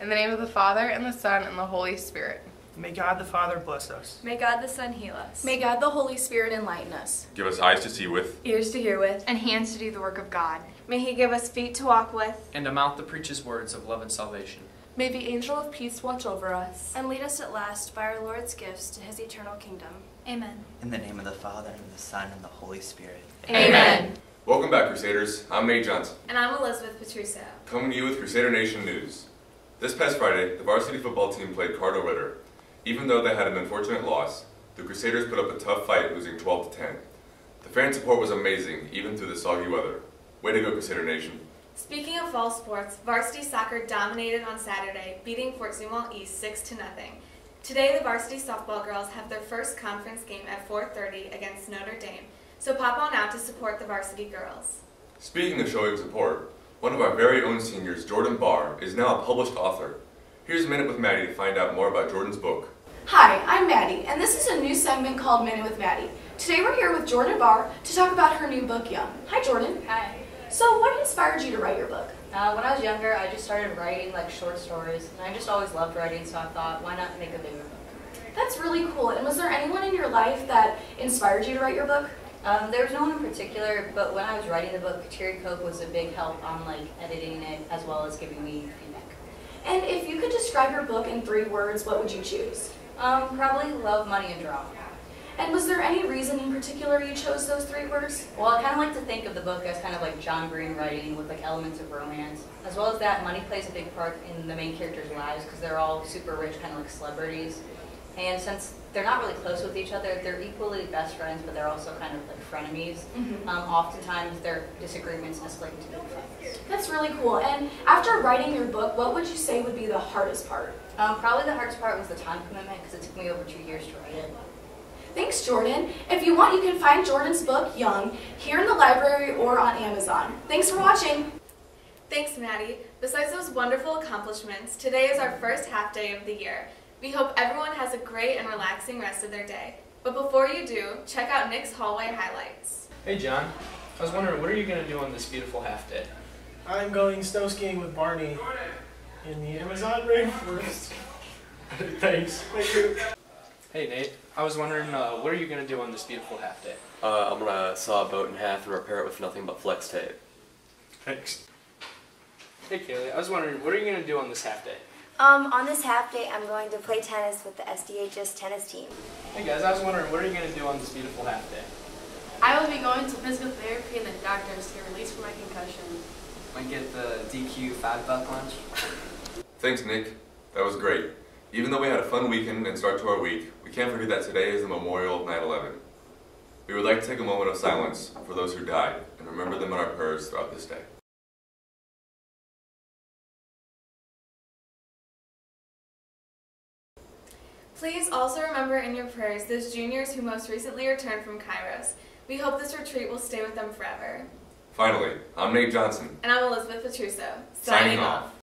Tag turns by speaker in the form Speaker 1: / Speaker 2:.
Speaker 1: In the name of the Father, and the Son, and the Holy Spirit.
Speaker 2: May God the Father bless us.
Speaker 3: May God the Son heal us.
Speaker 4: May God the Holy Spirit enlighten us.
Speaker 5: Give us eyes to see with,
Speaker 3: ears to hear with,
Speaker 1: And hands to do the work of God.
Speaker 3: May He give us feet to walk with,
Speaker 6: and a mouth that preaches words of love and salvation.
Speaker 7: May the angel of peace watch over us.
Speaker 8: and lead us at last by our Lord's gifts to his eternal kingdom.
Speaker 9: Amen.
Speaker 10: In the name of the Father, and the Son, and the Holy Spirit.
Speaker 1: Amen.
Speaker 5: Welcome back, Crusaders. I'm Nate Johnson,
Speaker 8: And I'm Elizabeth Petruso.
Speaker 5: coming to you with Crusader Nation news. This past Friday, the varsity football team played Cardinal Ritter. Even though they had an unfortunate loss, the Crusaders put up a tough fight, losing 12 to 10. The fan support was amazing, even through the soggy weather. Way to go, Crusader Nation.
Speaker 8: Speaking of fall sports, varsity soccer dominated on Saturday, beating Fort Zumwalt East 6 to nothing. Today, the varsity softball girls have their first conference game at 4:30 against Notre Dame. So pop on out to support the varsity girls.
Speaker 5: Speaking of showing support, one of our very own seniors, Jordan Barr, is now a published author. Here's a minute with Maddie to find out more about Jordan's book.
Speaker 4: Hi, I'm Maddie, and this is a new segment called Minute with Maddie. Today we're here with Jordan Barr to talk about her new book, Young. Hi, Jordan.
Speaker 9: Hi.
Speaker 4: So, what inspired you to write your book?
Speaker 9: Uh, when I was younger, I just started writing like short stories, and I just always loved writing, so I thought, why not make a bigger book?
Speaker 4: That's really cool. And was there anyone in your life that inspired you to write your book?
Speaker 9: Um, there was no one in particular, but when I was writing the book, Terry Cope was a big help on like editing it as well as giving me feedback.
Speaker 4: And if you could describe your book in three words, what would you choose?
Speaker 9: Um, probably love, money, and drama.
Speaker 4: And was there any reason in particular you chose those three words?
Speaker 9: Well, I kind of like to think of the book as kind of like John Green writing with like elements of romance. As well as that, money plays a big part in the main characters' lives because they're all super rich, kind of like celebrities. And since they're not really close with each other, they're equally best friends, but they're also kind of like frenemies.
Speaker 4: Mhm.
Speaker 9: Um, oftentimes, their disagreements escalate into big fights.
Speaker 4: That's really cool. And after writing your book, what would you say would be the hardest part?
Speaker 9: Um, probably the hardest part was the time commitment because it took me over two years to write it.
Speaker 4: Thanks, Jordan. If you want, you can find Jordan's book, Young, here in the library or on Amazon. Thanks for watching.
Speaker 8: Thanks, Maddie. Besides those wonderful accomplishments, today is our first half day of the year. We hope everyone has a great and relaxing rest of their day. But before you do, check out Nick's hallway highlights.
Speaker 6: Hey, John. I was wondering, what are you going to do on this beautiful half day?
Speaker 2: I'm going snow skiing with Barney in the Amazon rainforest. Thanks. Thank you.
Speaker 6: Hey, Nate. I was wondering, uh, what are you going to do on this beautiful half day?
Speaker 11: Uh, I'm gonna saw a boat in half and repair it with nothing but flex tape.
Speaker 2: Thanks.
Speaker 6: Hey, Kaylee. I was wondering, what are you going to do on this half day?
Speaker 12: Um, on this half day, I'm going to play tennis with the SDHS tennis team.
Speaker 6: Hey, guys. I was wondering, what are you going to do on this beautiful half day?
Speaker 7: I will be going to physical therapy and the doctors to get released from my concussion.
Speaker 6: Might get the DQ five buck lunch.
Speaker 5: Thanks, Nick. That was great. Even though we had a fun weekend and start to our week, we can't forget that today is the memorial of 9-11. We would like to take a moment of silence for those who died and remember them in our prayers throughout this day.
Speaker 8: Please also remember in your prayers those juniors who most recently returned from Kairos. We hope this retreat will stay with them forever.
Speaker 5: Finally, I'm Nate Johnson.
Speaker 8: And I'm Elizabeth Petruso,
Speaker 5: Signing off.